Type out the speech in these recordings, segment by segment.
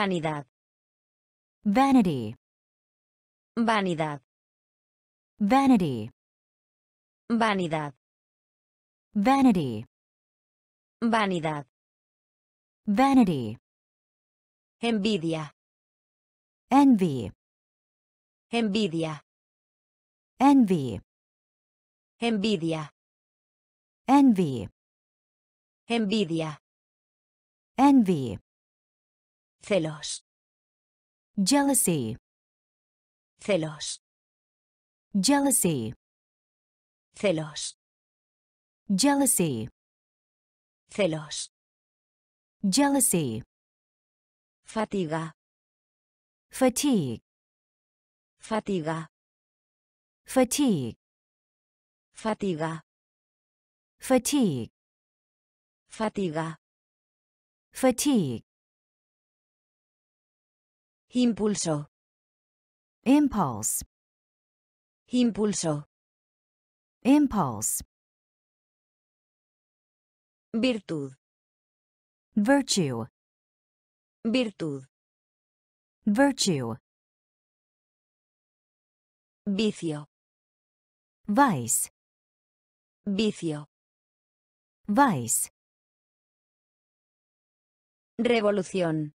vanidad, vanity, vanidad, vanity, vanidad, vanity, vanidad, vanity, envidia, envy, envidia, envy, envidia, envy, envidia, envy, celos, jealousy, celos, jealousy, celos, jealousy, celos, jealousy, fatiga, fatigue, fatiga, fatigue, fatiga, fatigue, fatiga, fatigue, impulso, impulse, impulso, impulse, virtud, virtue, virtud, virtue, vicio, vice, vicio, vice, revolución,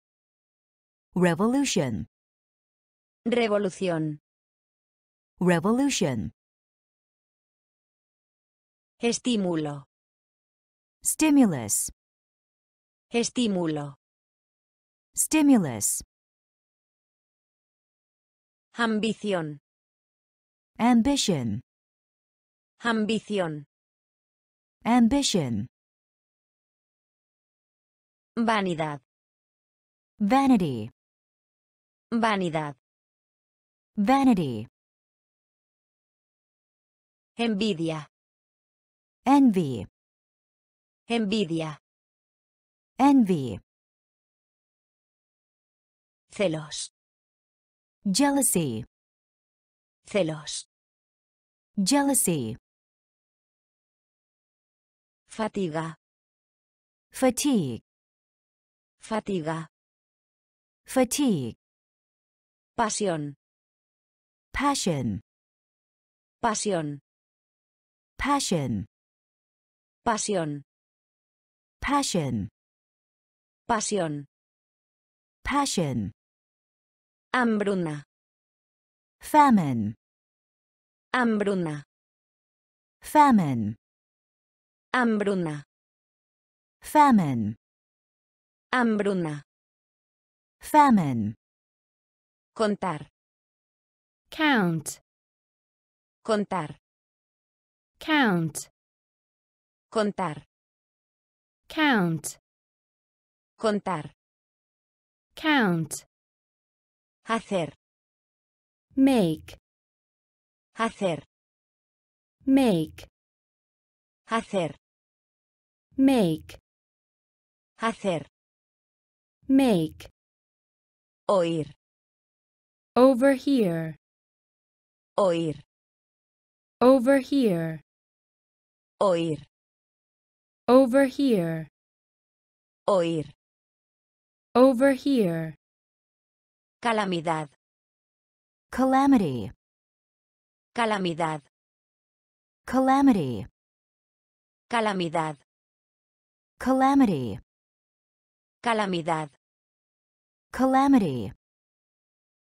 revolution, revolución, revolution, estímulo, stimulus, estímulo, stimulus, ambición, ambition, ambición, ambition, vanidad, vanity, vanidad, vanity, envidia, envy, envidia, envy, celos, jealousy, celos, jealousy, fatiga, fatigue, fatiga, fatigue, pasión, passion, pasión, passion, pasión, passion, pasión, passion, hambruna, famine, hambruna, famine, hambruna, famine, hambruna, famine, contar, count, contar, count, contar, count, contar, count, hacer, make, hacer, make, hacer, make, hacer, make, oír, over here, oír, over here, oír, over here, oír, over here, calamidad, calamity, calamidad, calamity, calamidad, calamity, calamidad, calamity,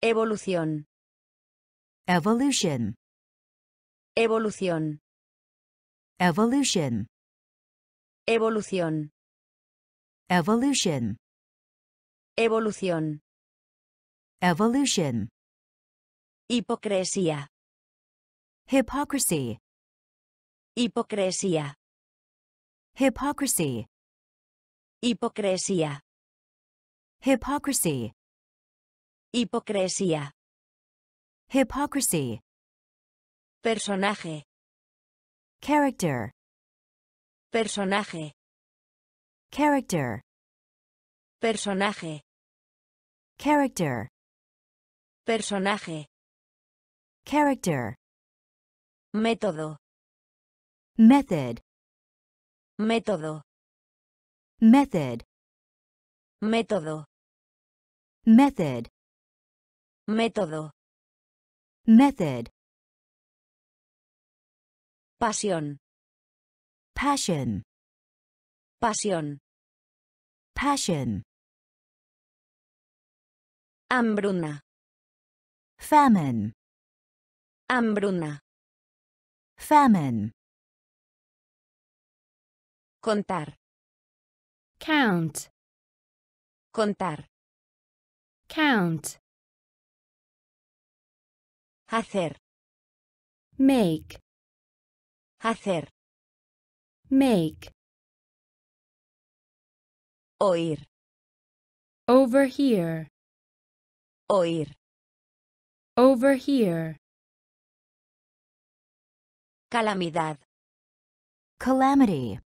evolución, evolution, evolución, evolution, evolución, evolution, evolución, evolution, hipocresía, hypocrisy, hipocresía, hypocrisy, hipocresía, hypocrisy, hipocresía, hypocrisy, personaje, character, personaje, character, personaje, character, personaje, character, método, method, método, method, método, method, Método. method, Pasión. passion, Pasión. passion, Hambruna. famine, Hambruna. famine, Contar. count, Contar. count, Hacer. make, Hacer. make, Oír. overhear, Oír. overhear, Calamidad. calamity,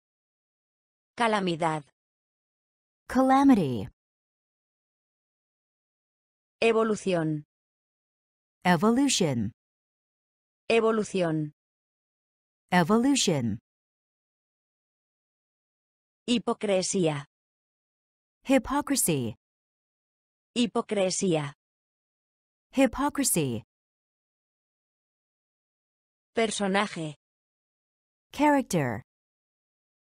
Calamidad. calamity, Evolución. Evolution, Evolución. evolution, Hipocresía. hypocrisy, Hipocresía. hypocrisy, Personaje. character,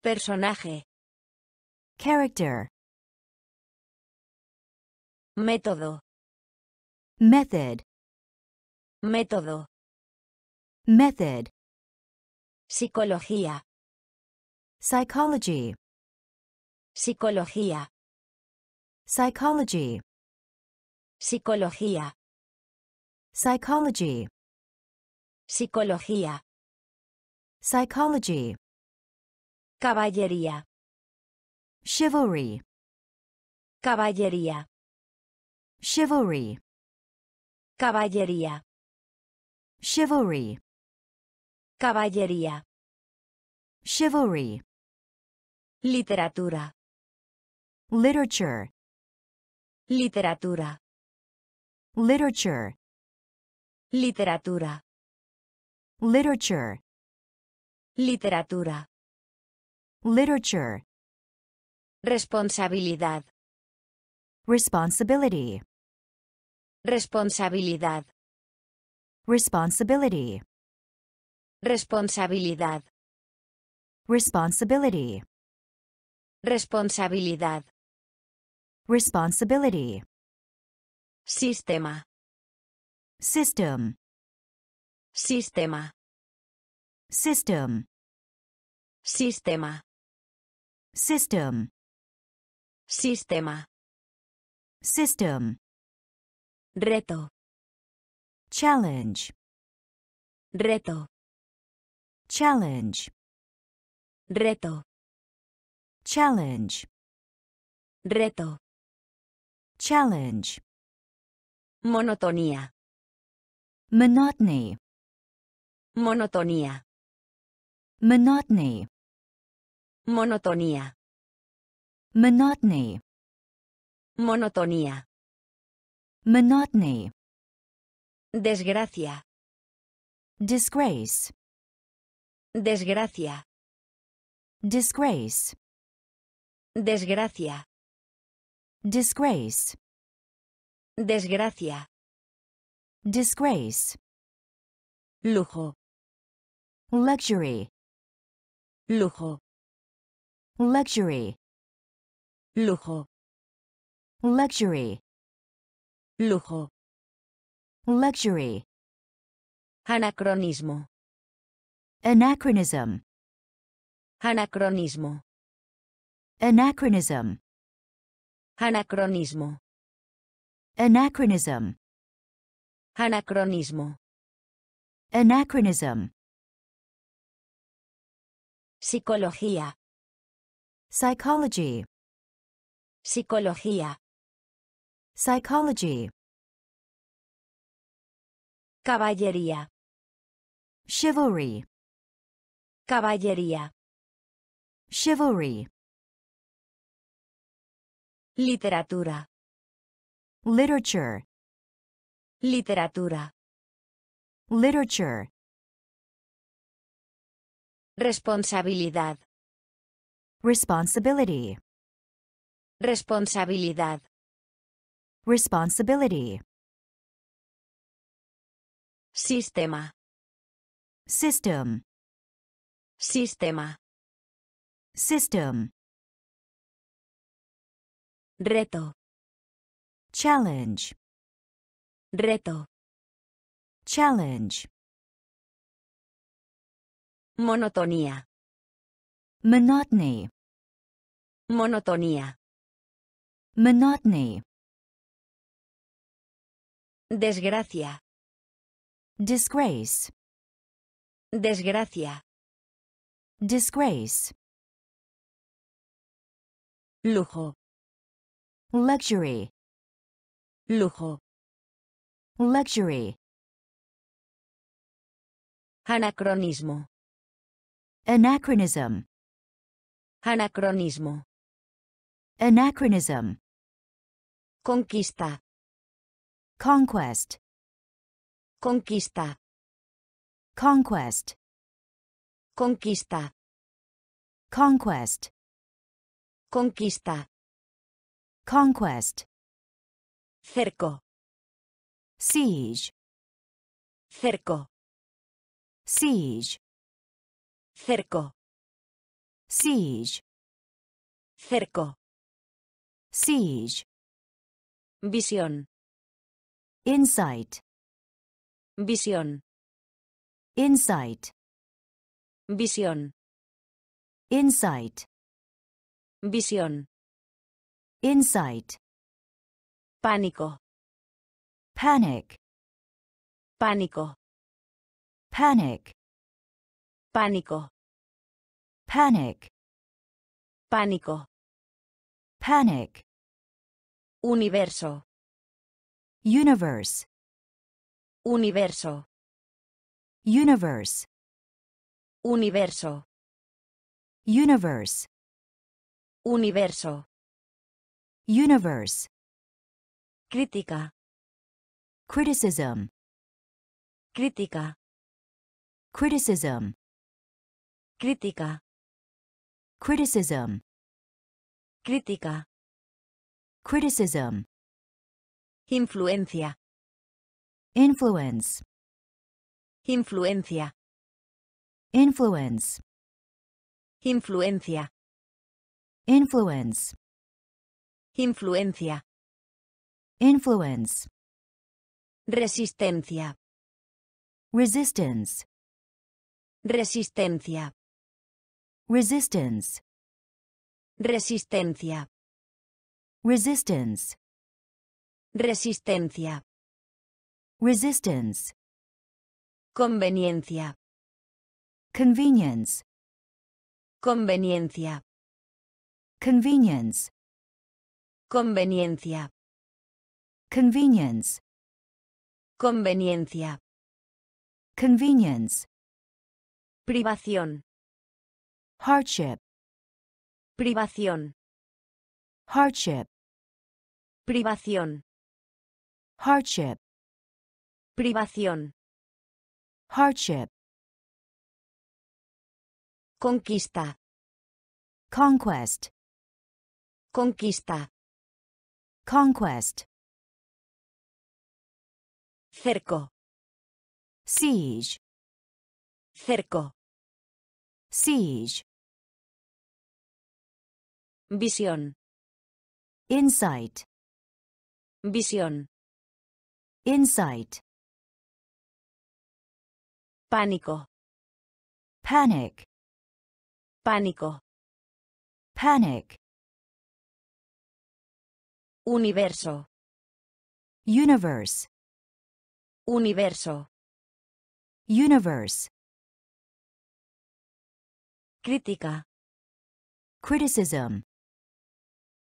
Personaje. character, Método. method, Método. method, Psicología. psychology, Psicología. psychology, Psicología. psychology, Psicología. psychology, Caballería. chivalry, Caballería. chivalry, Caballería. Chivalry, Caballería. chivalry, Literatura. literature, Literatura. literature, Literatura. literature, Literatura. literature, Responsabilidad. responsibility, Responsabilidad. Responsibility, Responsabilidad. responsibility, Responsabilidad. responsibility, Sistema. system, Sistema. system, Sistema. system, Sistema. system, Reto. Challenge, Reto. challenge, Reto. challenge, Reto. challenge, Monotonía. monotony, Monotonía. monotony, Monotonía. monotony, Monotonía. monotony, Desgracia. disgrace, Desgracia. disgrace, Desgracia. disgrace, Desgracia. disgrace, Lujo. luxury, Lujo. luxury, Lujo. luxury, Lujo. Luxury, Anacronismo. anachronism, Anacronismo. anachronism, Anacronismo. anachronism, Anacronismo. anachronism, Psicología. psychology, Psicología. psychology, Caballería. chivalry, Caballería. chivalry, Literatura. literature, Literatura. literature, Responsabilidad. responsibility, Responsabilidad. responsibility, Sistema. system, Sistema. system, Reto. challenge, Reto. challenge, Monotonía. monotony, Monotonía. monotony, Desgracia. Disgrace, Desgracia. disgrace, Lujo. luxury, Lujo. luxury, Anacronismo. anachronism, Anacronismo. anachronism, Conquista. conquest, Conquista. conquest, Conquista. conquest, Conquista. conquest, Cerco. siege, Cerco. siege, Cerco. siege, Cerco. siege, Visión. insight, Visión. insight, Visión. insight, Visión. insight, Pánico. panic, Pánico. panic, Pánico. panic, Pánico. panic, Universo. universe, Universo. universe, Universo. universe, Universo. universe, Crítica. criticism, Crítica. criticism, Crítica. criticism, Crítica. criticism, Influencia. Influence, Influencia. influence, Influencia. influence, Influencia. influence, Resistencia. resistance, Resistencia. resistance, Resistencia. resistance, Resistencia. Resistance, Conveniencia. convenience, Conveniencia. convenience, Conveniencia. convenience, Conveniencia. convenience, Privación. hardship, Privación. hardship, Privación. hardship, Privación. hardship, Conquista. conquest, Conquista. conquest, Cerco. siege, Cerco. siege, Visión. insight, Visión. insight, Pánico. panic, Pánico. panic, Universo. universe, Universo. universe, Crítica. criticism,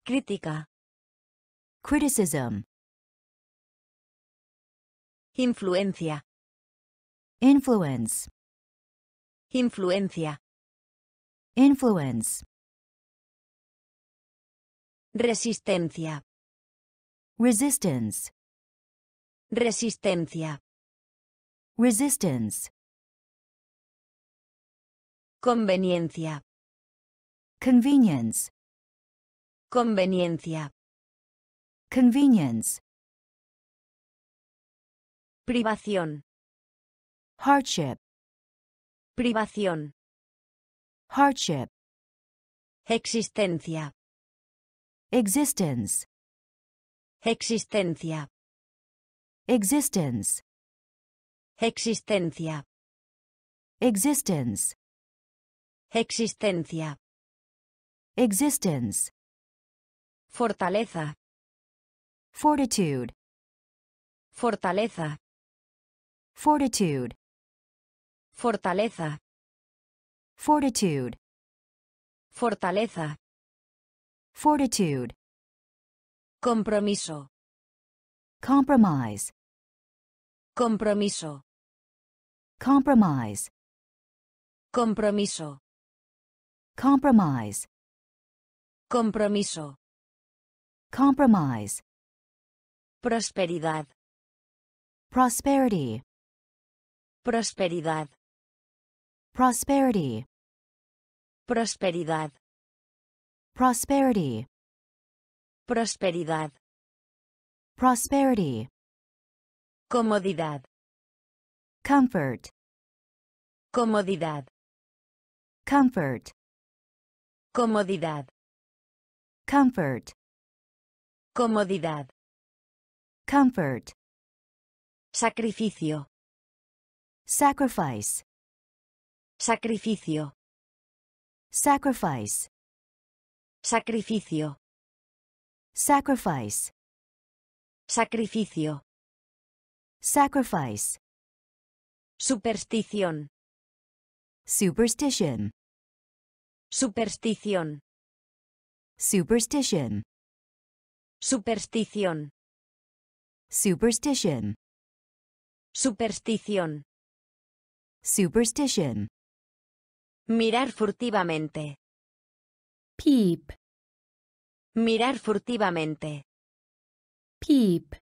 Crítica. criticism, Influencia. Influence, Influencia. influence, Resistencia. resistance, Resistencia. resistance, Conveniencia. convenience, Conveniencia. convenience, Privación. Hardship, Privación. hardship, Existencia. existence, Existencia. existence, Existencia. existence, Existencia. existence, Fortaleza. fortitude, Fortaleza. fortitude, Fortaleza. fortitude, Fortaleza. fortitude, Compromiso. compromise, Compromiso. compromise, Compromiso. compromise, Compromiso. compromise, Prosperidad. prosperity, Prosperidad. Prosperity, Prosperidad. prosperity, Prosperidad. prosperity, Comodidad. comfort, Comodidad. comfort, Comodidad. comfort, Comodidad. comfort, Sacrificio. sacrifice, Sacrificio. sacrifice, Sacrificio. sacrifice, Sacrificio. sacrifice, Superstición. superstition, Superstición. superstition, Superstición. superstition, Superstición. superstition, Mirar furtivamente. peep, Mirar furtivamente. peep,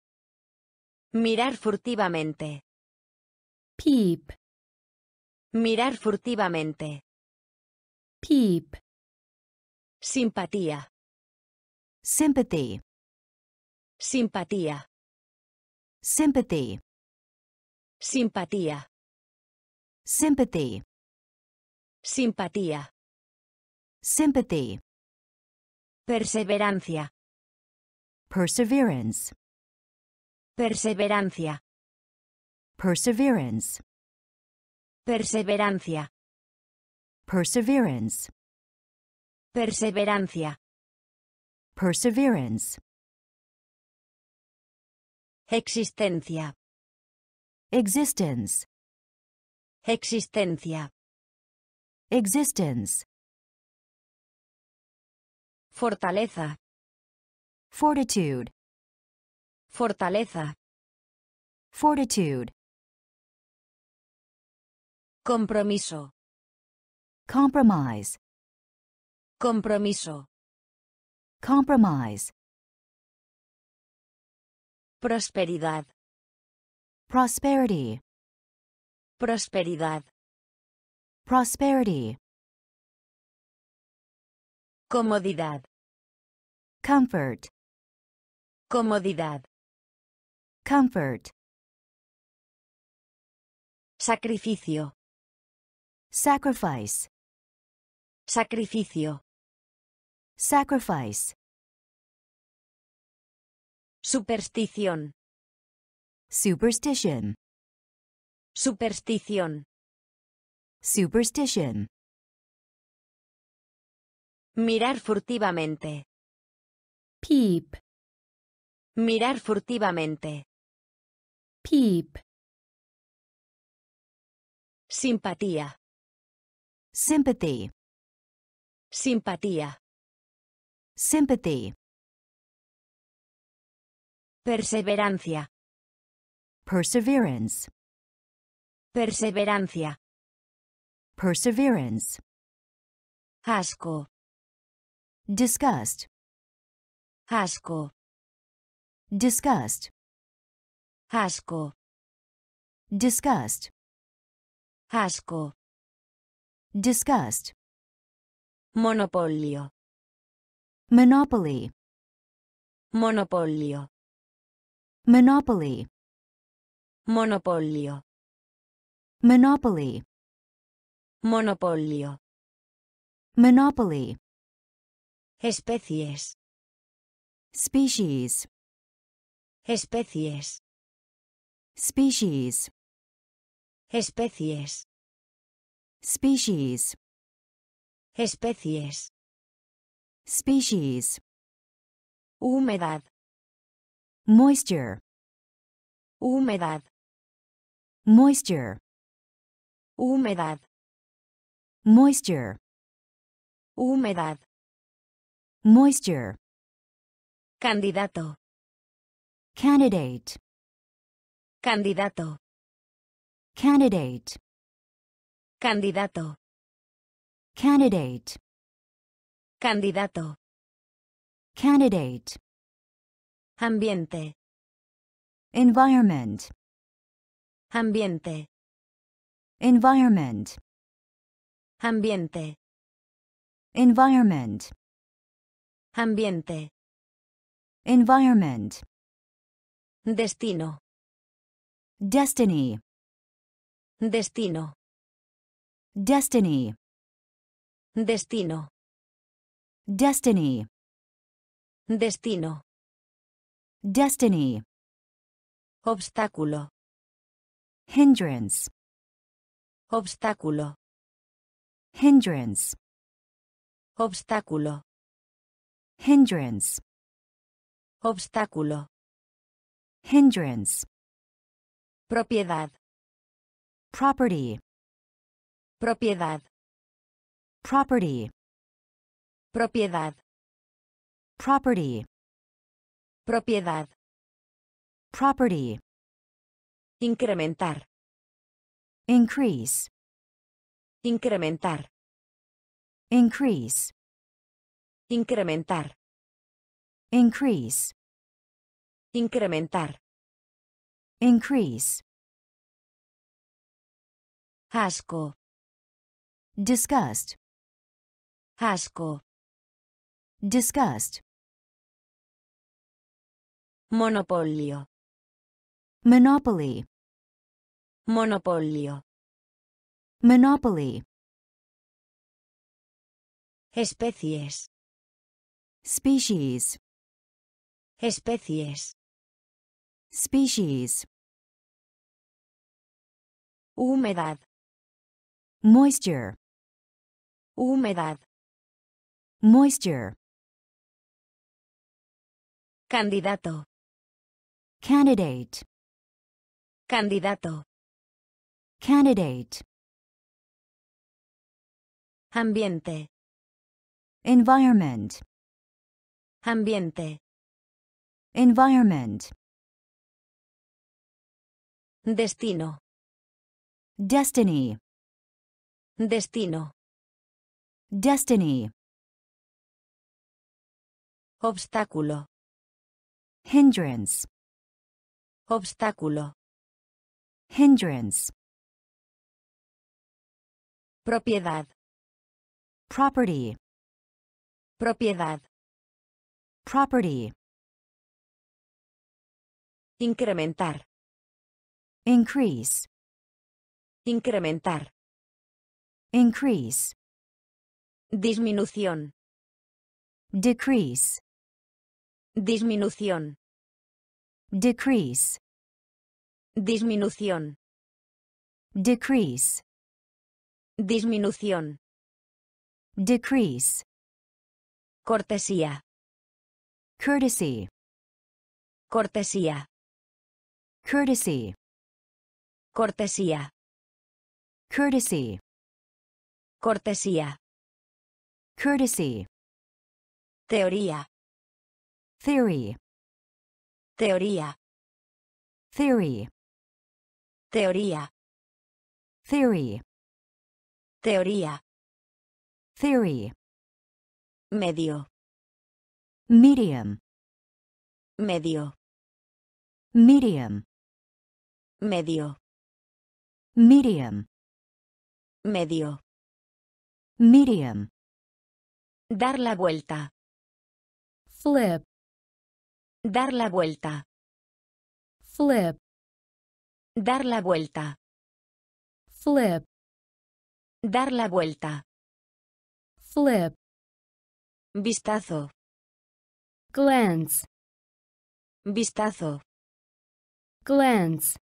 Mirar furtivamente. peep, Mirar furtivamente. peep, Simpatía. sympathy, Simpatía. sympathy, Simpatía. sympathy, Simpatía. sympathy, Perseverancia. perseverance, Perseverancia. perseverance, Perseverancia. perseverance, Perseverancia. perseverance, Existencia. existence, Existencia. Existence, Fortaleza. fortitude, Fortaleza. fortitude, Compromiso. compromise, Compromiso. compromise, Prosperidad. prosperity, Prosperidad. Prosperity, Comodidad. comfort, Comodidad. comfort, Sacrificio. sacrifice, Sacrificio. sacrifice, Superstición. superstition, Superstición. Superstition, Mirar furtivamente. peep, Mirar furtivamente. peep, Simpatía. sympathy, Simpatía. sympathy, Perseverancia. perseverance, Perseverancia. Perseverance, Asco. disgust, Asco. disgust, Asco. disgust, Asco. disgust, Monopolio. monopoly, Monopolio. monopoly, Monopolio. monopoly, Monopolio. monopoly, Especies. species, Especies. species, Especies. species, Especies. species, Humedad. moisture, Humedad. moisture, Humedad. Moisture, Humedad. moisture, Candidato. candidate, Candidato. candidate, Candidato. candidate, Candidato. candidate, Ambiente. environment, Ambiente. environment, Ambiente. environment, Ambiente. environment, Destino. destiny, Destino. destiny, Destino. destiny, Destino. destiny, Obstáculo. hindrance, Obstáculo. Hindrance, Obstáculo. hindrance, Obstáculo. hindrance, Propiedad. property, Propiedad. property, Propiedad. property, Propiedad. property, Incrementar. increase, Incrementar. increase, Incrementar. increase, Incrementar. increase, Asco. disgust, Asco. disgust, Monopolio. monopoly, Monopolio. Monopoly, Especies. species, Especies. species, Humedad. moisture, Humedad. moisture, Candidato. candidate, Candidato. candidate, Ambiente. environment, Ambiente. environment, Destino. destiny, Destino. destiny, Obstáculo. hindrance, Obstáculo. hindrance, Propiedad. Property, Propiedad. property, Incrementar. increase, Incrementar. increase, Disminución. decrease, Disminución. decrease, Disminución. decrease, Disminución. Decrease, Cortesía. courtesy, Cortesía. courtesy, Cortesía. courtesy, Cortesía. courtesy, Teoría. theory, Teoría. theory, Teoría. theory, Teoría. Theory, Medio. medium, Medio. medium, Medio. medium, Medio. medium, Dar la vuelta. flip, Dar la vuelta. flip, Dar la vuelta. flip, Dar la vuelta. Flip, Vistazo. glance, Vistazo. glance,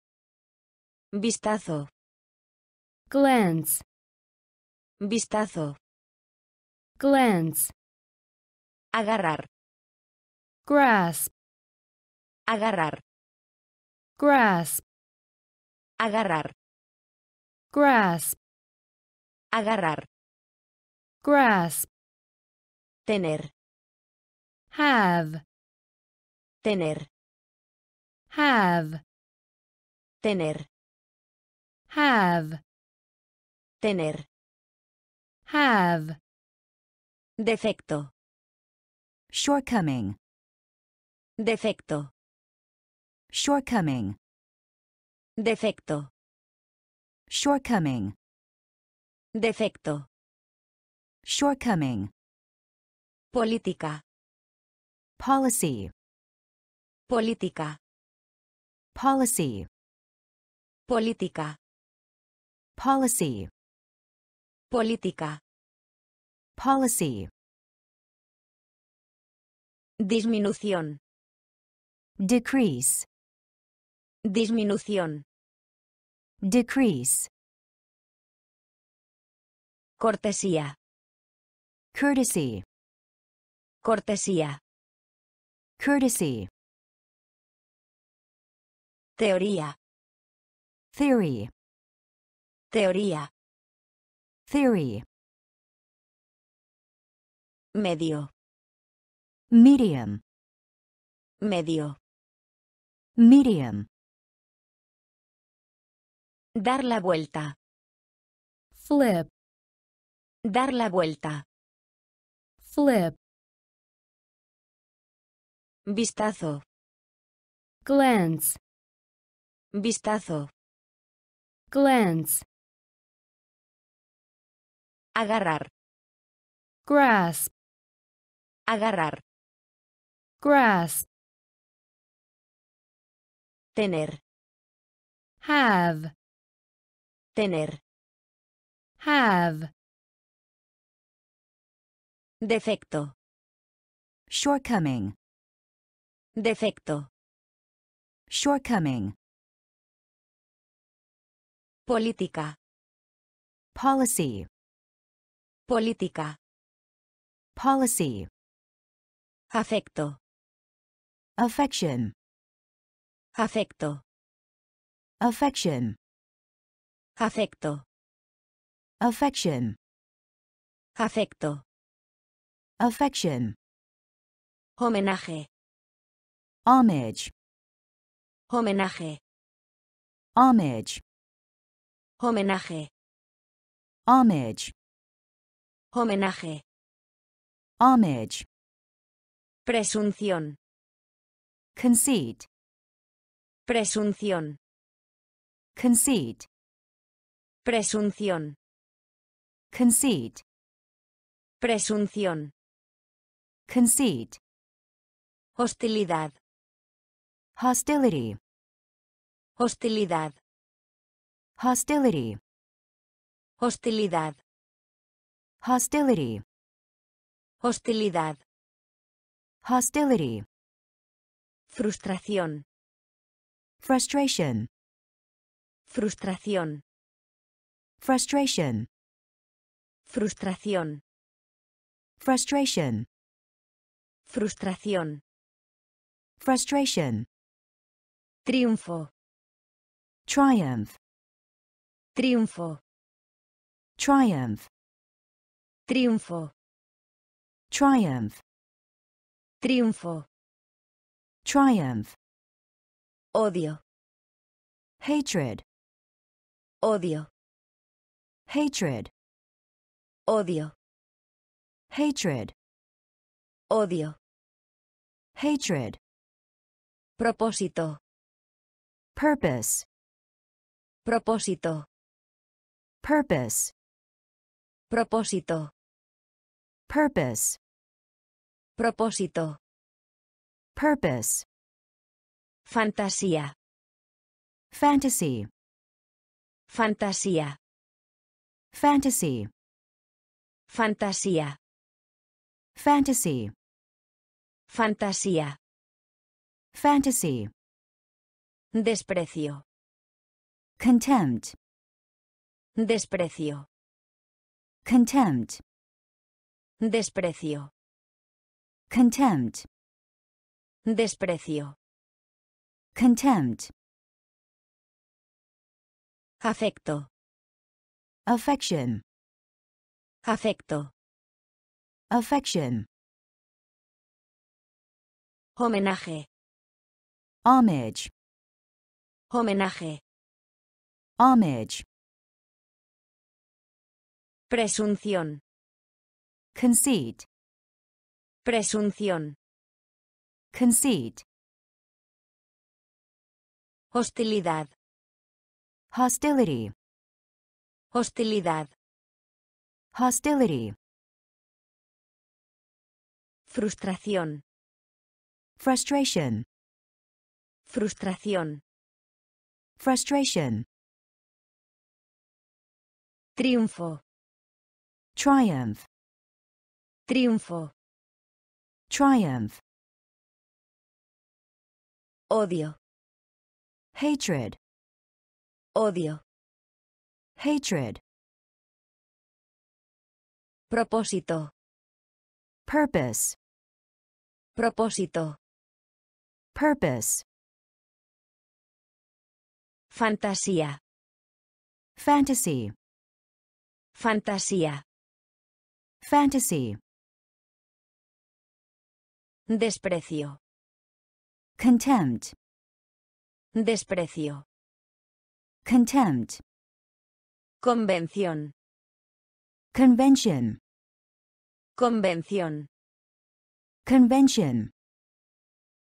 Vistazo. glance, Vistazo. glance, Agarrar. grasp, Agarrar. grasp, Agarrar. grasp, Agarrar. Grasp, Tener. have, Tener. have, Tener. have, Tener. have, Defecto. Shortcoming. Defecto. Shortcoming. Defecto. Shortcoming. Defecto. Shortcoming. Política. Policy. Política. Policy. Política. Policy. Política. Policy. Disminución. Decrease. Disminución. Decrease. Cortesía. Courtesy. Cortesía. Courtesy. Teoría. Theory. Teoría. Theory. Medio. Medium. Medio. Medium. Dar la vuelta. flip, Dar la vuelta. Flip, Vistazo. glance, Vistazo. glance, Agarrar. grasp, Agarrar. grasp, Tener. have, Tener. have, Defecto. Shortcoming. Defecto. Shortcoming. Política. Policy. Política. Policy. Afecto. Affection. Afecto. Affection. Afecto. Affection. Afecto. Affection. Homenaje. Homage. Homenaje. Homage. Homenaje. Homage. Homenaje. Homage. Presunción. Conceit. Presunción. Conceit. Presunción. Conceit. Presunción. Conceit. Hostilidad. Hostility. Hostilidad. Hostility. Hostilidad. Hostility. Hostilidad. Hostility. Frustración. Frustration. Frustración. Frustration. Frustración. Frustration. Frustración. Frustration. Triunfo. Triumph. Triunfo. Triumph. Triunfo. Triumph. Triunfo. Triumph. Odio. Hatred. Odio. Hatred. Odio. Hatred. Odio. Hatred. Propósito. Purpose. Propósito. Purpose. Propósito. Purpose. Propósito. Purpose. Fantasía. fantasy, fantasía, fantasy, fantasía, fantasy, fantasía, fantasy, desprecio, contempt, desprecio, contempt, desprecio, contempt, desprecio, contempt, afecto, affection, afecto, affection, homenaje, homage, homenaje, homage, presunción, conceit, presunción, conceit, hostilidad, hostility, hostilidad, hostility, frustración, frustration, frustración, frustration, triunfo, triumph, triunfo, triumph, odio, hatred, odio, hatred, propósito, purpose, propósito, purpose, fantasía, fantasy, fantasía, fantasy, desprecio, contempt, desprecio, contempt, convención, convention, convención, convention,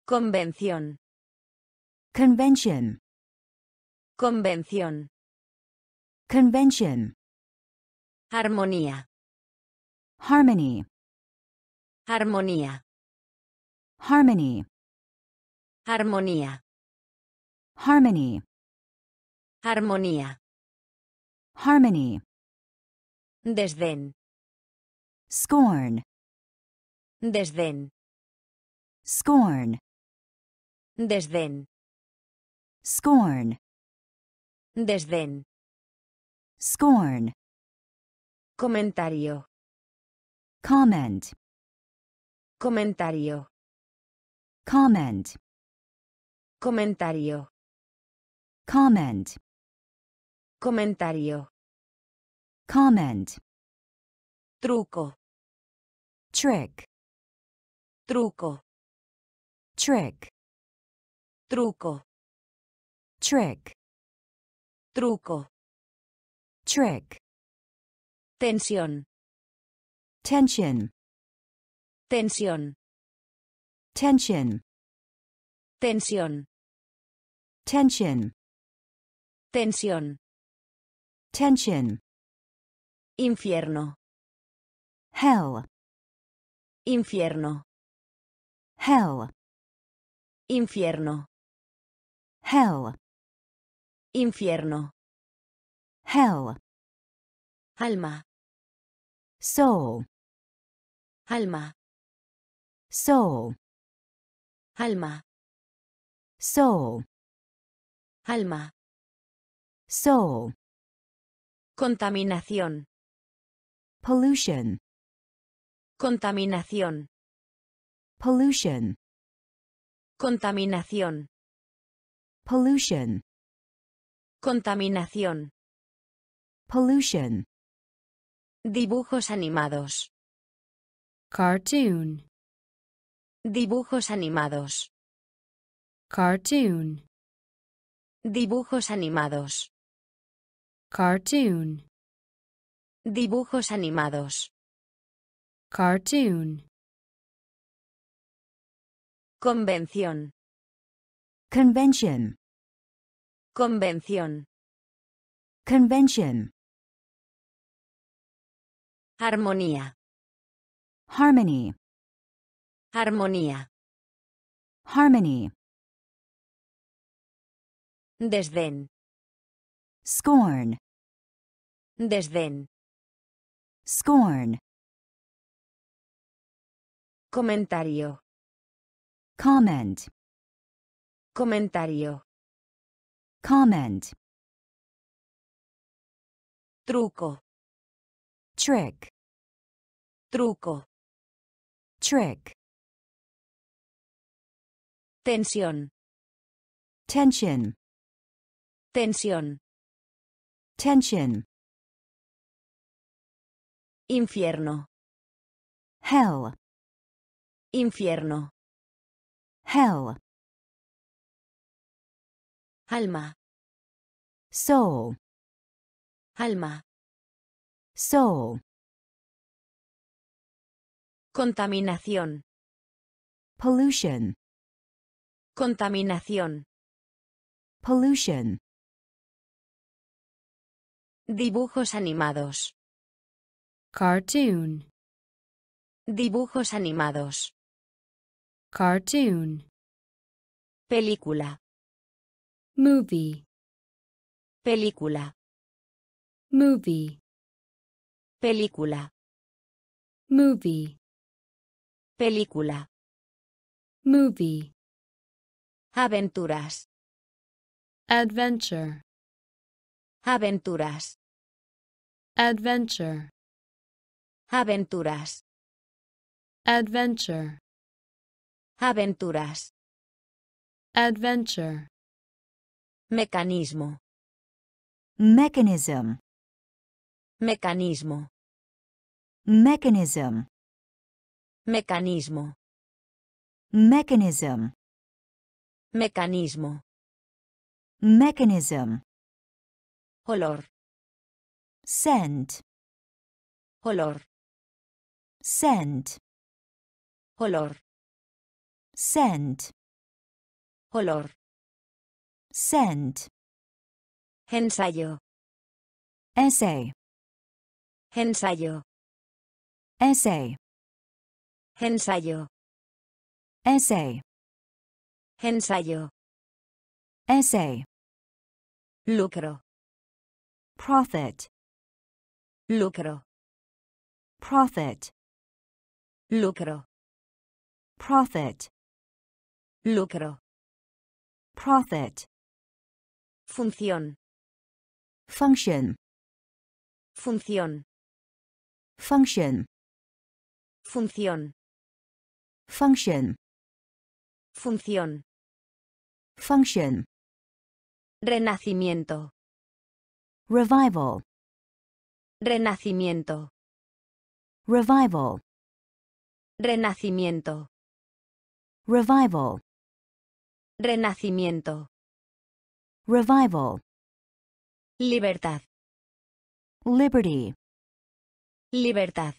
convención, convention, convención, convention, armonía, harmony, armonía, harmony, armonía, harmony, armonía, harmony, desdén, scorn, desdén, scorn, desdén, scorn, desdén, scorn, comentario, comment, comentario, comment, comentario, comment, comentario, comment, truco, trick, truco, trick, truco, trick, truco, trick, tensión, tension, tensión, tension, tensión, tension, tensión, tension, infierno, hell, infierno, hell, infierno, hell, infierno, hell, alma, soul, alma, soul, alma, soul, alma, soul, contaminación, pollution, contaminación, pollution, contaminación, pollution, contaminación, pollution, dibujos animados, cartoon, dibujos animados, cartoon, dibujos animados, cartoon, dibujos animados, cartoon, convención, convention, convención, convention, armonía, harmony, armonía, harmony, Desdén. scorn, Desdén. scorn, Comentario. comment, Comentario. Comment, Truco. trick, Truco. trick, Tensión. tension, Tensión. tension, Infierno. hell, Infierno. hell, Alma. soul, Alma. soul, Contaminación. pollution, Contaminación. pollution, Dibujos animados. cartoon, Dibujos animados. cartoon, Película. Movie, Película. movie, Película. movie, Película. movie, Aventuras. adventure, Aventuras. adventure, Aventuras. adventure, Aventuras. adventure, Mecanismo. mechanism, Mecanismo. mechanism, Mecanismo. mechanism, Mecanismo. mechanism, Olor. scent, Olor. scent, Olor. scent, Olor. Scent, Ensayo. essay, Ensayo. essay, Ensayo. essay, Ensayo. essay, Lucro. profit, Lucro. profit, Lucro. profit, Lucro. profit, Función. function, Función. function, Función. function, Función. function, Renacimiento. revival, Renacimiento. revival, Renacimiento. revival, Renacimiento. Revival, Libertad. liberty, Libertad.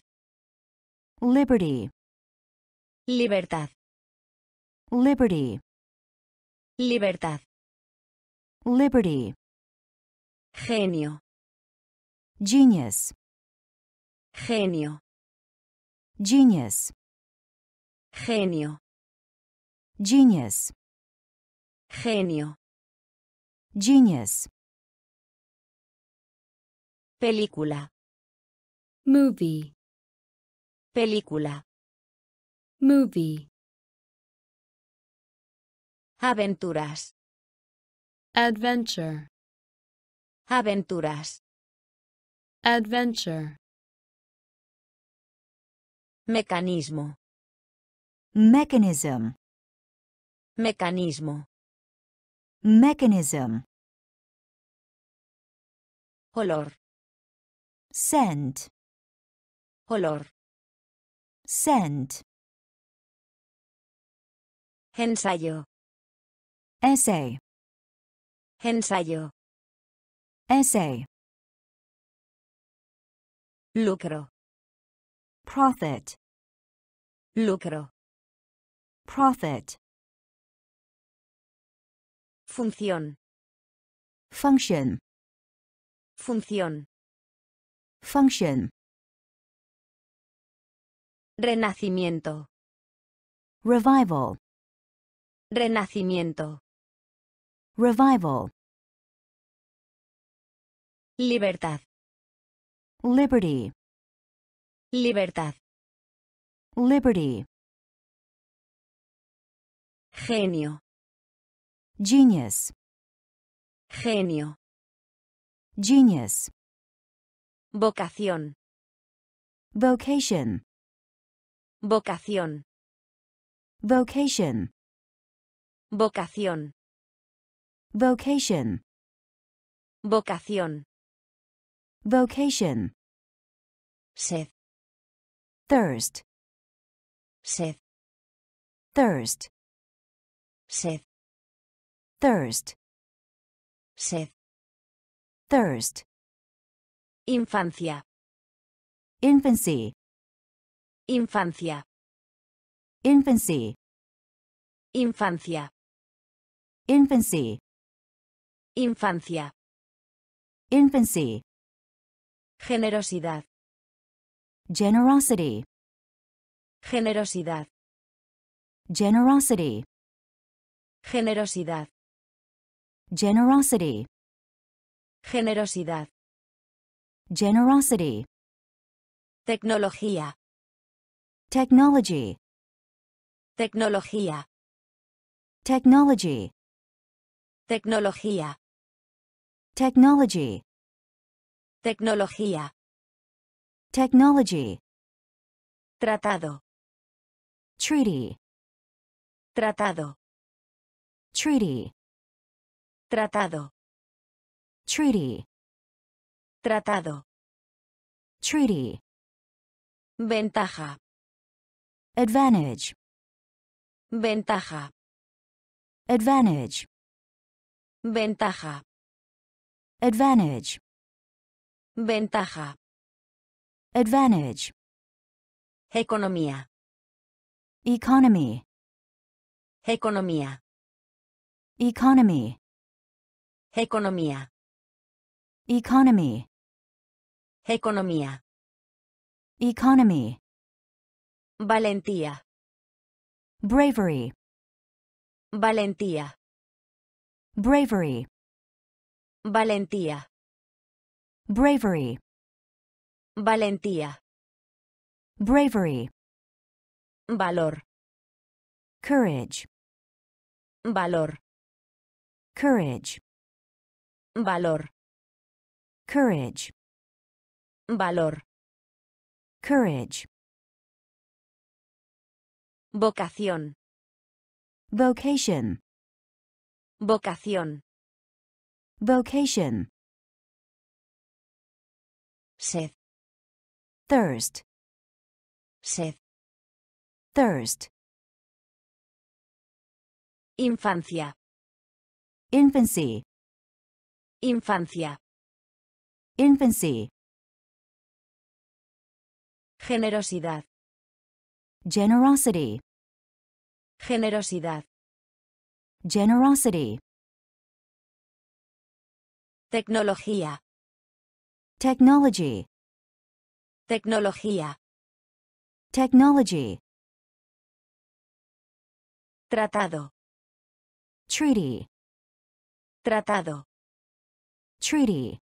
liberty, Libertad. liberty, Libertad. liberty, Genio. genius, Genio. genius, Genio. genius, Genio. Genius, Película. movie, Película. movie, Aventuras. adventure, Aventuras. adventure, Mecanismo. mechanism, Mecanismo. Mechanism, Olor. scent, Olor. scent, Ensayo. essay, Ensayo. essay, Lucro. profit, Lucro. profit, Función. function, Función. function, Renacimiento. revival, Renacimiento. revival, Libertad. liberty, Libertad. liberty, Genio. Genius, Genio. genius, Vocación. vocation, Vocación. vocation, Vocación. vocation, Vocación. vocation, Sed. thirst, Sed. thirst, Sed. Thirst, Sed. thirst, Infancia. infancy, Infancia. infancy, Infancia. infancy, Infancia. infancy, Generosidad. generosity, Generosidad. generosity, Generosidad. Generosity, Generosidad. generosity, Tecnología. technology, Tecnología. technology, Tecnología. technology, Tecnología. technology, Tratado. treaty, Tratado. treaty, Tratado. treaty, Tratado. treaty, Ventaja. advantage, Ventaja. advantage, Ventaja. advantage, Ventaja. advantage, Economía. economy, Economía. economy, Economía. economy, Economía. economy, Valentía. bravery, Valentía. bravery, Valentía. bravery, Valentía. bravery, Valor. courage, Valor. courage, Valor. courage, Valor. courage, Vocación. vocation, Vocación. vocation, Sed. thirst, Sed. thirst, Infancia. infancy, Infancia. infancy, Generosidad. generosity, Generosidad. generosity, Tecnología. technology, Tecnología. technology, Tratado. treaty, Tratado. Treaty,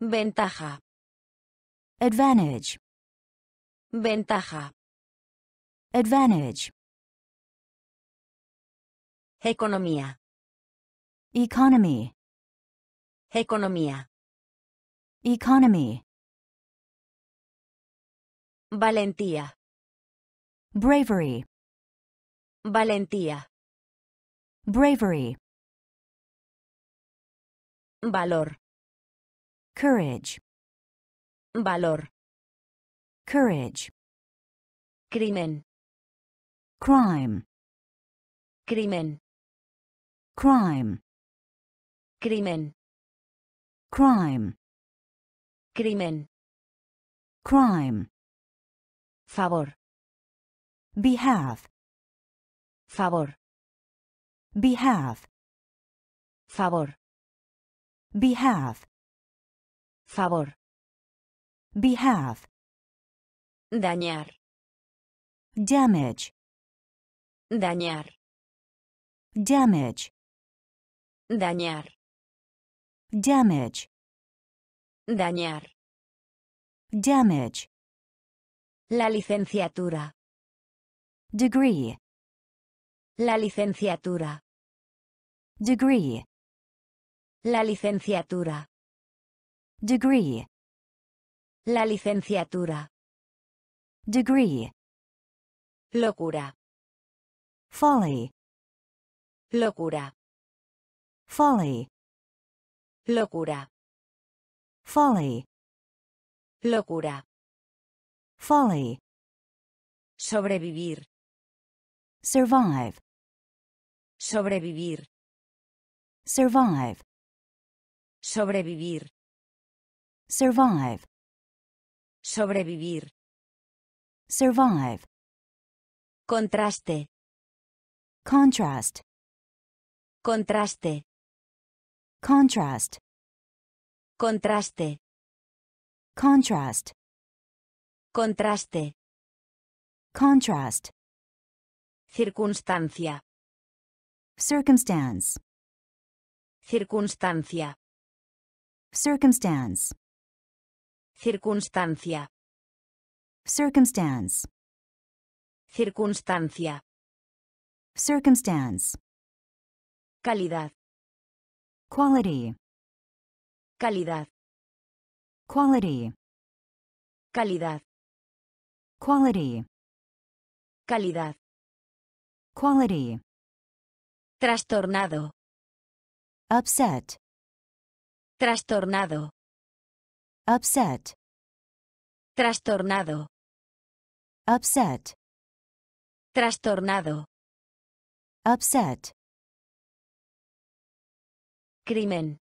Ventaja. advantage, Ventaja. advantage, Economía. economy, Economía. economy, Valentía. bravery, Valentía. bravery, Valor. courage, Valor. courage, Crimen. crime, Crimen. crime, Crimen. crime, Crimen. crime, Favor. behalf, Favor. behalf, Favor. Behalf, Favor. behalf, Dañar. damage, Dañar. damage, Dañar. damage, Dañar. damage, La licenciatura. degree, La licenciatura. degree, La licenciatura. degree, La licenciatura. degree, Locura. folly, Locura. folly, Locura. folly, Locura. folly, Sobrevivir. survive, Sobrevivir. survive, Sobrevivir. survive, Sobrevivir. survive, Contraste. contrast, Contraste. contrast, Contraste. contrast, Contraste. contrast, Circunstancia. circumstance, Circunstancia. Circumstance, Circunstancia. circumstance, Circunstancia. circumstance, Calidad. quality, Calidad. quality, Calidad. quality, Calidad. quality, Trastornado. upset, Trastornado. upset, Trastornado. upset, Trastornado. upset, Crimen.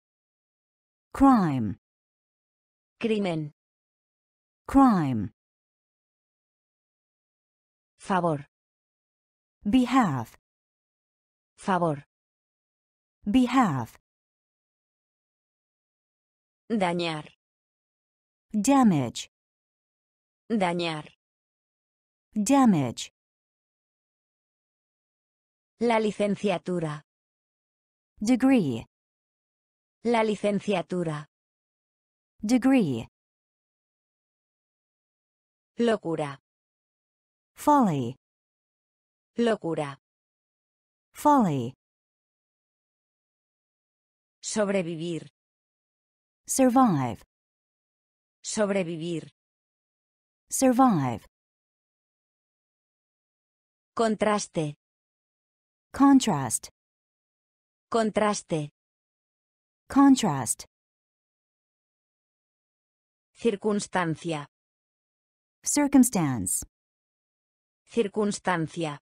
crime, Crimen. crime, Favor. behalf, Favor. behalf, Dañar. damage, Dañar. damage, La licenciatura. degree, La licenciatura. degree, Locura. folly, Locura. folly, Sobrevivir. Survive, Sobrevivir. survive, Contraste. contrast, Contraste. contrast, Circunstancia. circumstance, Circunstancia.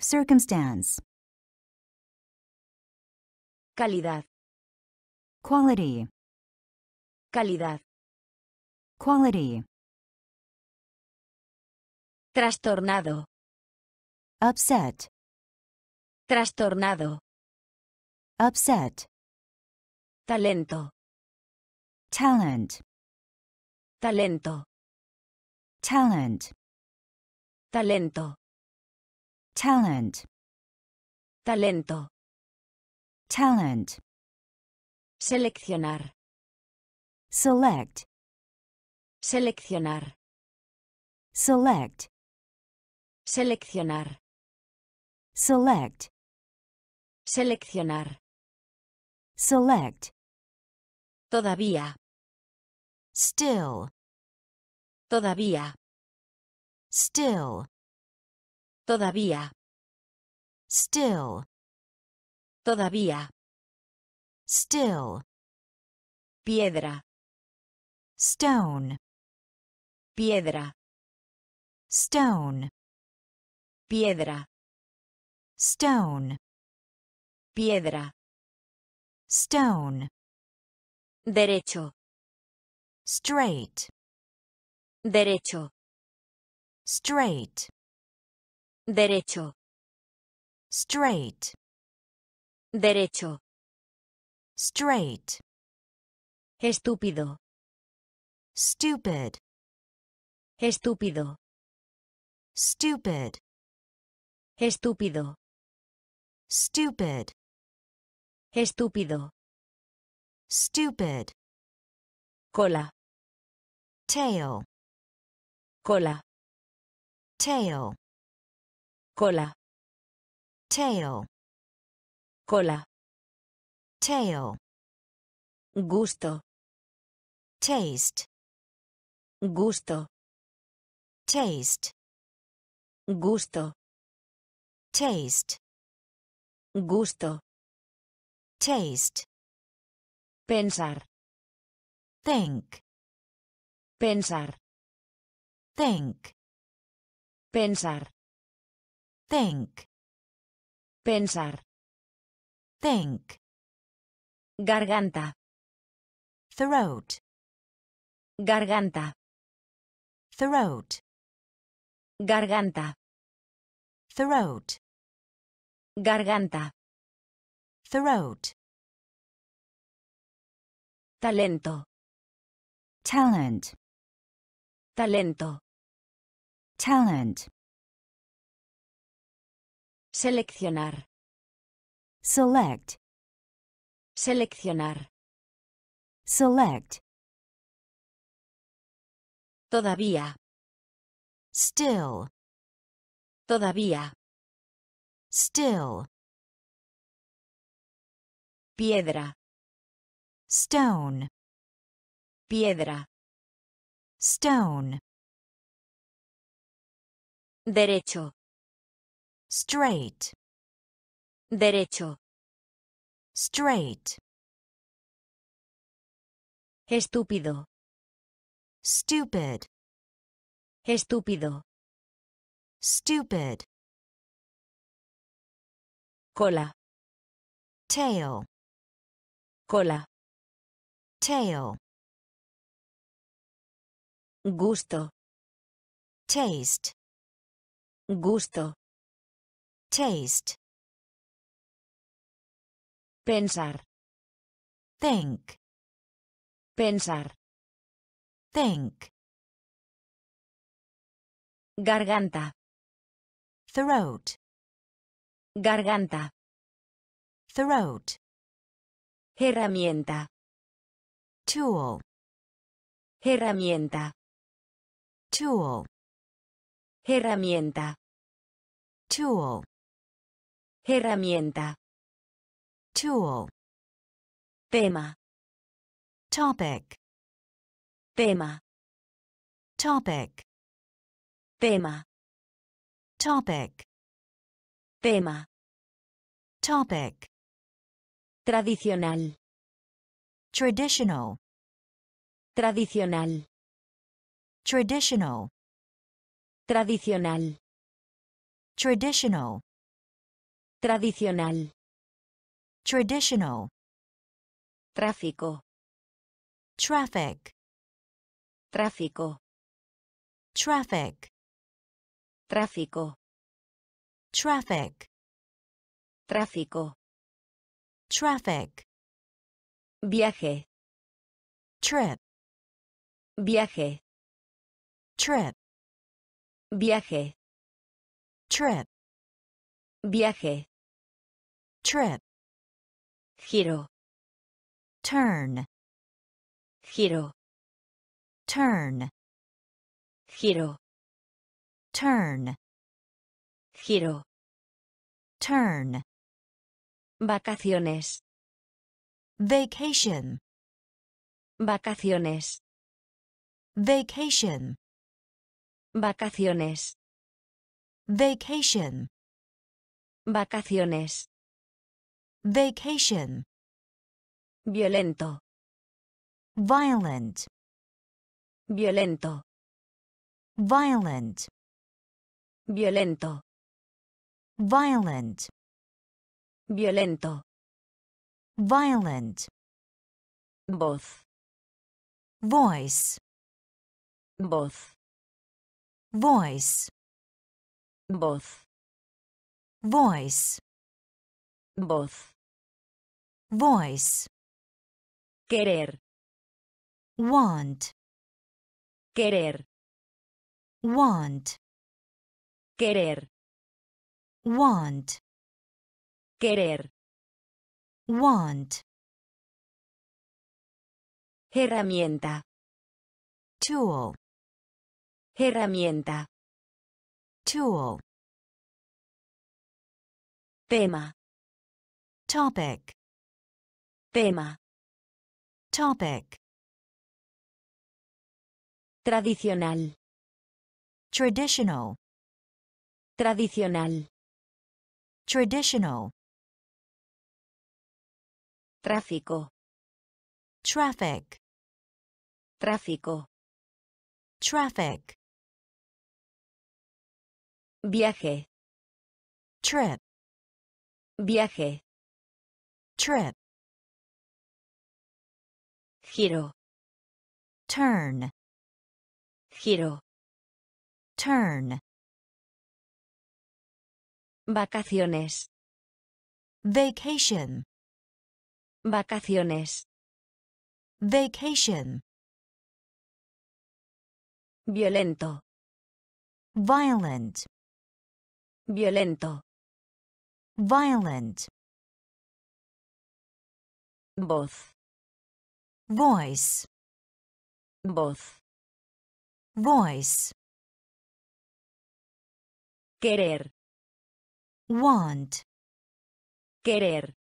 circumstance, Calidad. quality, Calidad. quality, Trastornado. upset, Trastornado. upset, Talento. talent, Talento. talent, Talento. talent, Talento. talent, Seleccionar. Select, Seleccionar. select, Seleccionar. select, Seleccionar. select, Todavía. still, Todavía. still, Todavía. still, Todavía. still, Piedra. Stone, Piedra. stone, Piedra. stone, Piedra. stone, Derecho. straight, Derecho. straight, Derecho. straight, Derecho. straight, Estúpido. Stupid, Estúpido. stupid, Estúpido. stupid, Estúpido. stupid, cola, tail, cola, tail, cola, tail, cola, tail, gusto, taste, gusto, taste, gusto, taste, gusto, taste, pensar, think, pensar, think, pensar, think, pensar, think, garganta, throat, garganta, throat, garganta, throat, garganta, throat, talento, talent, talento, talent, seleccionar, select, seleccionar, select, todavía, still, todavía, still, piedra, stone, piedra, stone, derecho, straight, derecho, straight, estúpido, stupid, estúpido, stupid, cola, tail, cola, tail, gusto, taste, gusto, taste, pensar, think, pensar, think, garganta, throat, garganta, throat, herramienta, tool, herramienta, tool, herramienta, tool, herramienta, tool, tema, topic, tema, topic, tema, topic, tema, topic, tradicional, traditional, tradicional, traditional, tradicional, traditional, tradicional, traditional, tráfico, traffic, tráfico, traffic, tráfico, traffic, tráfico, traffic, viaje, trip, viaje, trip, viaje, trip, viaje, trip, giro, turn, giro, turn, giro, turn, giro, turn, vacaciones, vacation, vacaciones, vacation, vacaciones, vacation, vacaciones, vacation, violento, violent, violento, violent, violento, violent, violento, violent, voz, voice, voz, voice, voz, voice, voz, voice, querer, want, querer, want, querer, want, querer, want, Herramienta. tool, Herramienta. tool, Tema. topic, Tema. topic, Tradicional. traditional, Tradicional. traditional, Tráfico. traffic, Tráfico. traffic, Viaje. trip, Viaje. trip, Giro. turn, Giro. turn, Vacaciones. vacation, Vacaciones. vacation, Violento. violent, Violento. violent, Voz. voice, Voz. Voice, Querer. want, Querer.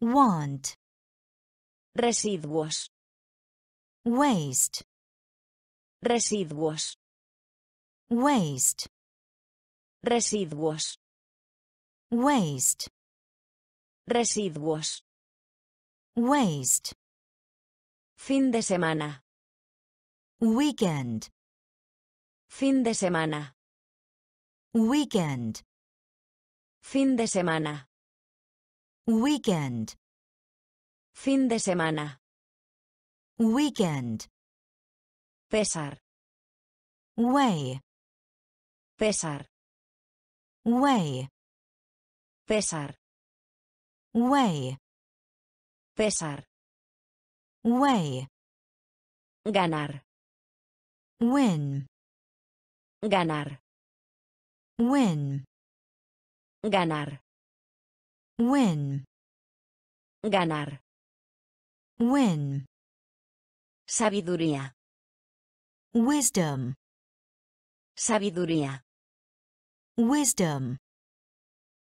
want, Residuos. waste, Residuos. waste, Residuos. waste, Residuos. waste, Fin de semana. Weekend, Fin de semana. weekend, Fin de semana. weekend, Fin de semana. weekend, Pesar. way, Pesar. way, Pesar. way, Pesar. way, Ganar. Win, Ganar. win, Ganar. win, Ganar. win, Sabiduría. wisdom, Sabiduría. wisdom,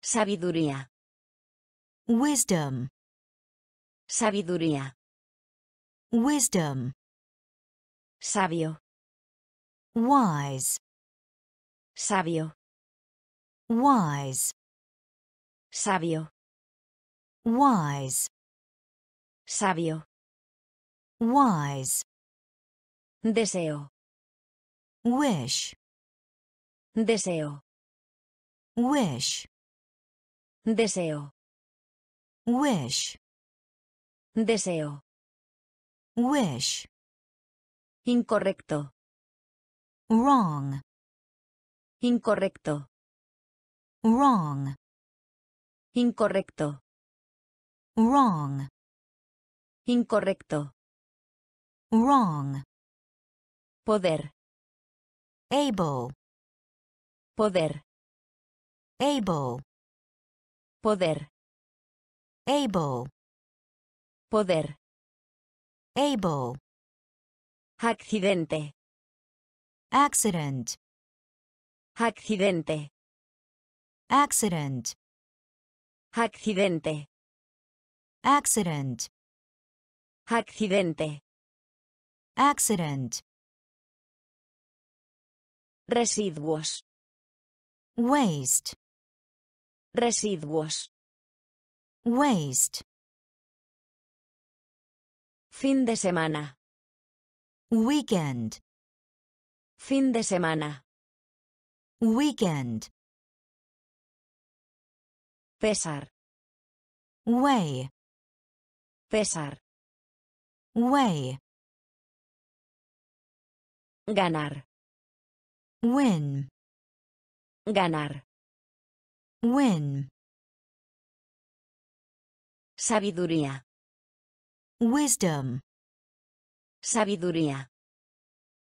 Sabiduría. wisdom, Sabiduría. wisdom, Sabio. Wise, Sabio. wise, Sabio. wise, Sabio. wise, Deseo. wish, Deseo. wish, Deseo. wish, Deseo. wish, Incorrecto. Wrong, Incorrecto. wrong, Incorrecto. wrong, Incorrecto. wrong, Poder. able, Poder. able, Poder. able, Poder. able, Accidente. Accident, Accidente. accident, Accidente. accident, Accidente. accident, Residuos. waste, Residuos. waste, Fin de semana. weekend, Fin de semana. weekend, Pesar. way, Pesar. way, Ganar. win, Ganar. win, Sabiduría. wisdom, Sabiduría.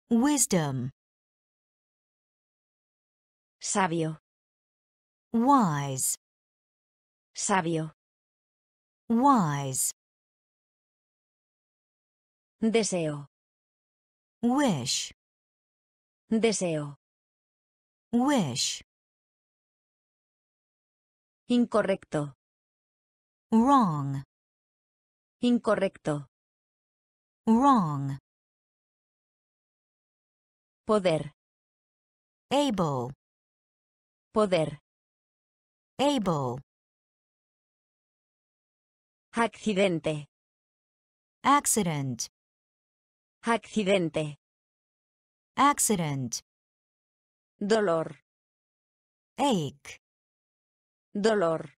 Wisdom, Sabio. wise, Sabio. wise, Deseo. wish, Deseo. wish, Incorrecto. wrong, Incorrecto. wrong, Poder. able, Poder. able, Accidente. accident, Accidente. accident, Dolor. ache, Dolor.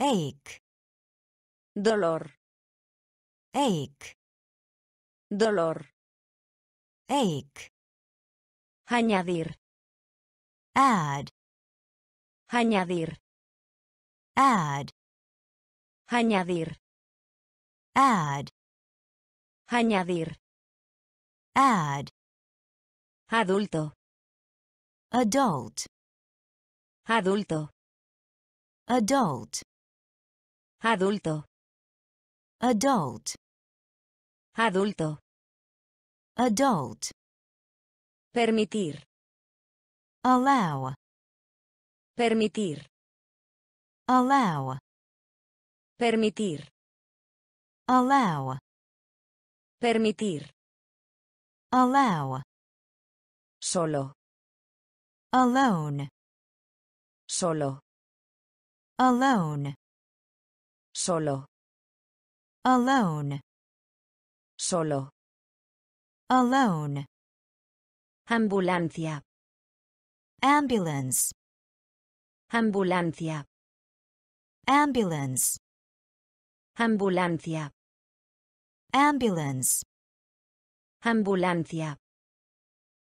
ache, Dolor. ache, Dolor. ache, Añadir. add, Añadir. add, Añadir. add, Añadir. add, Adulto. adult, Adulto. adult, Adulto. adult, Adulto. adult, Permitir. allow, Permitir. allow, Permitir. allow, Permitir. allow, Solo. alone, Solo. alone, Solo. alone, Solo. alone, Ambulancia. ambulance, Ambulancia. ambulance, Ambulancia. ambulance, Ambulancia.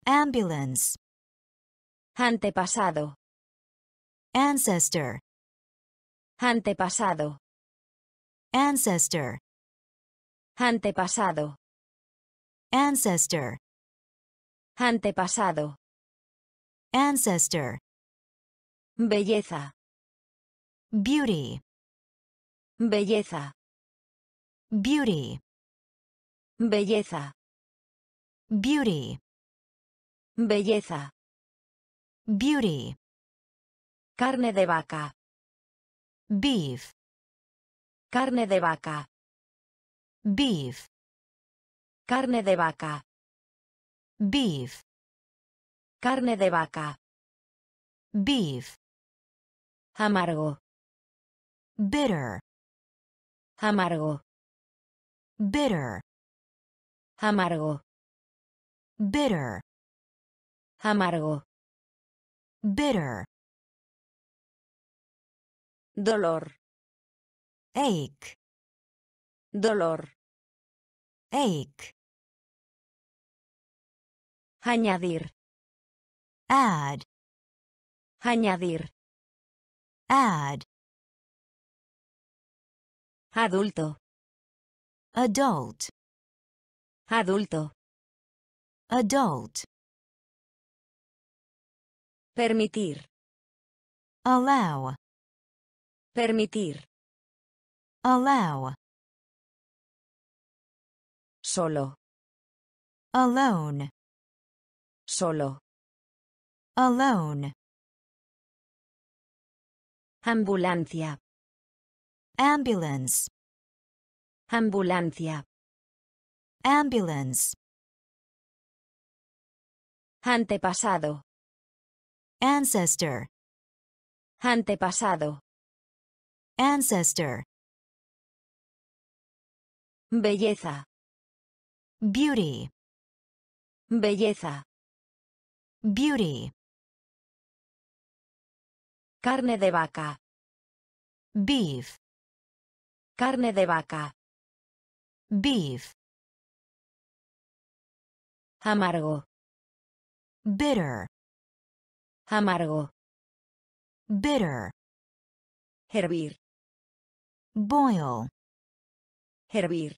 ambulance, Antepasado. ancestor, Antepasado. ancestor, Antepasado. ancestor, Antepasado. ancestor, Belleza. beauty, Belleza. beauty, Belleza. beauty, Belleza. beauty, Carne de vaca. beef, Carne de vaca. beef, Carne de vaca. Beef, Carne de vaca. beef, Amargo. bitter, Amargo. bitter, Amargo. bitter, Amargo. bitter, Dolor. ache, Dolor. ache, Añadir. add, Añadir. add, Adulto. adult, Adulto. adult, Permitir. allow, Permitir. allow, Solo. alone, Solo. alone, Ambulancia. ambulance, Ambulancia. ambulance, Antepasado. ancestor, Antepasado. ancestor, Belleza. beauty, Belleza. Beauty, Carne de vaca. beef, Carne de vaca. beef, Amargo. bitter, Amargo. bitter, Hervir. boil, Hervir.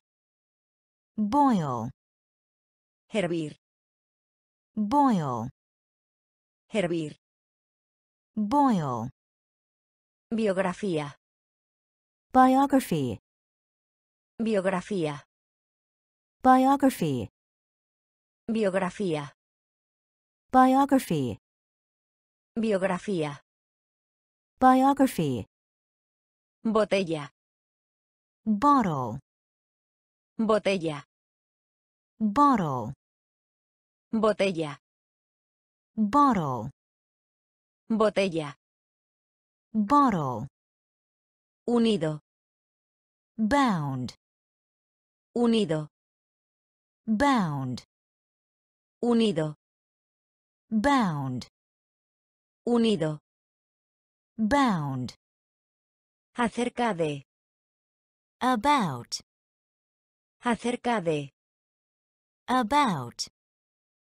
boil, Hervir. boil, Hervir. boil, Biografía. biography, Biografía. biography, Biografía. biography, Biografía. biography, Botella. bottle, Botella. bottle, Botella. Bottle, Botella. bottle, Unido. bound, Unido. bound, Unido. bound, Unido. bound, Acerca de. about, Acerca de. about,